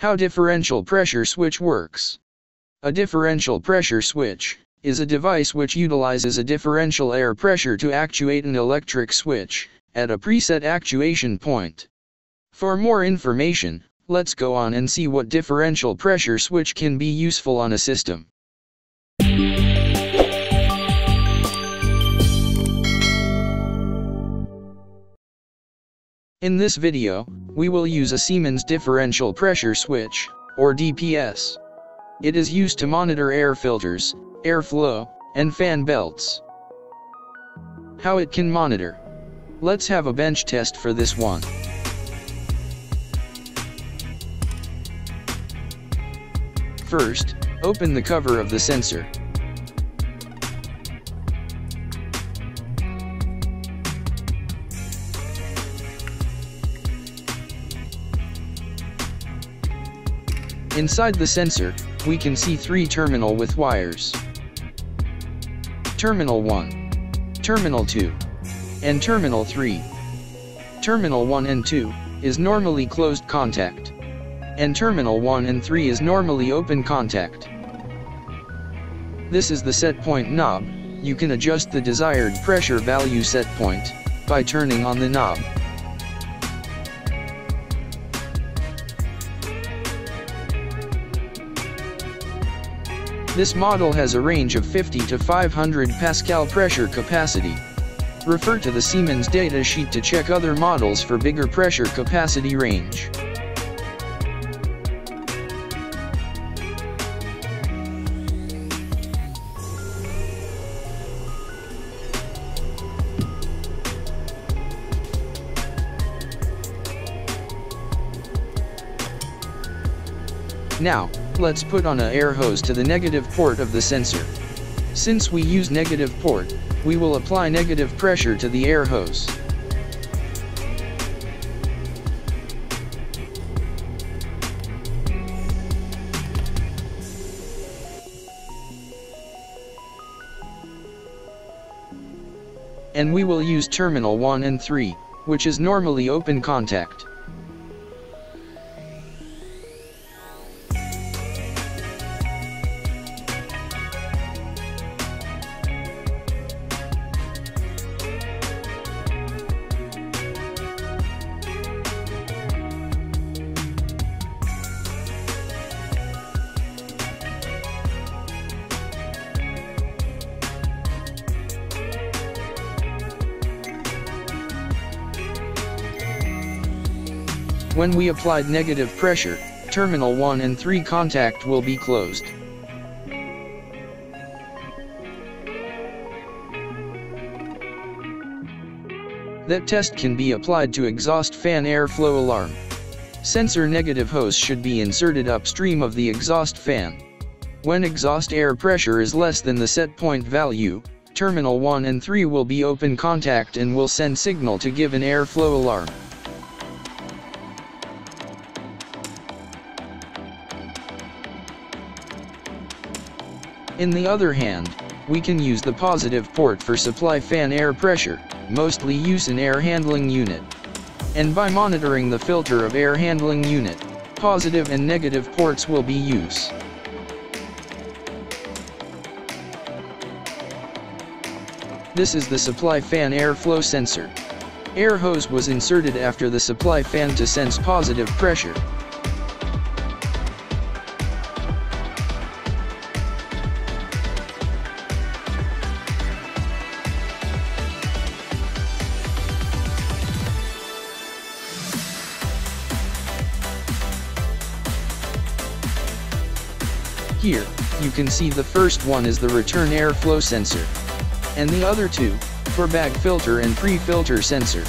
How differential pressure switch works. A differential pressure switch is a device which utilizes a differential air pressure to actuate an electric switch at a preset actuation point. For more information, let's go on and see what differential pressure switch can be useful on a system. In this video, we will use a Siemens differential pressure switch, or DPS. It is used to monitor air filters, airflow, and fan belts. How it can monitor. Let's have a bench test for this one. First, open the cover of the sensor. Inside the sensor, we can see three terminal with wires. Terminal 1, Terminal 2, and Terminal 3. Terminal 1 and 2 is normally closed contact, and Terminal 1 and 3 is normally open contact. This is the set point knob, you can adjust the desired pressure value set point by turning on the knob. This model has a range of 50 to 500 Pascal pressure capacity. Refer to the Siemens datasheet to check other models for bigger pressure capacity range. Now, let's put on a air hose to the negative port of the sensor. Since we use negative port, we will apply negative pressure to the air hose. And we will use terminal 1 and 3, which is normally open contact. When we applied negative pressure, terminal 1 and 3 contact will be closed. That test can be applied to exhaust fan airflow alarm. Sensor negative hose should be inserted upstream of the exhaust fan. When exhaust air pressure is less than the set point value, terminal 1 and 3 will be open contact and will send signal to give an airflow alarm. In the other hand, we can use the positive port for supply fan air pressure, mostly use in air handling unit. And by monitoring the filter of air handling unit, positive and negative ports will be used. This is the supply fan airflow sensor. Air hose was inserted after the supply fan to sense positive pressure. Here, you can see the first one is the return airflow sensor. And the other two, for bag filter and pre-filter sensor.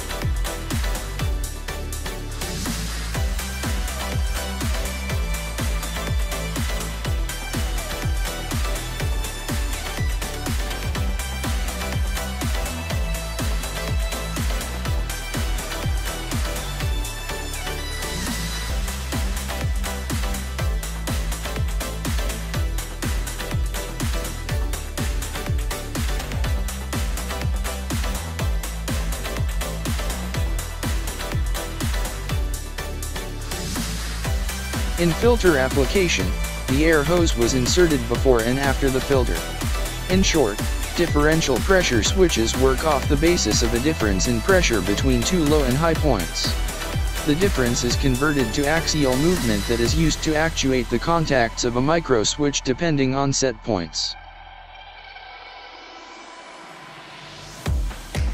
In filter application, the air hose was inserted before and after the filter. In short, differential pressure switches work off the basis of a difference in pressure between two low and high points. The difference is converted to axial movement that is used to actuate the contacts of a micro switch depending on set points.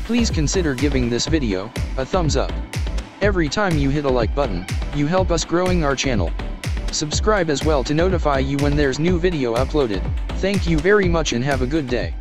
Please consider giving this video a thumbs up. Every time you hit a like button, you help us growing our channel. Subscribe as well to notify you when there's new video uploaded. Thank you very much and have a good day.